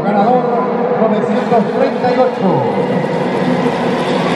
ganador 938.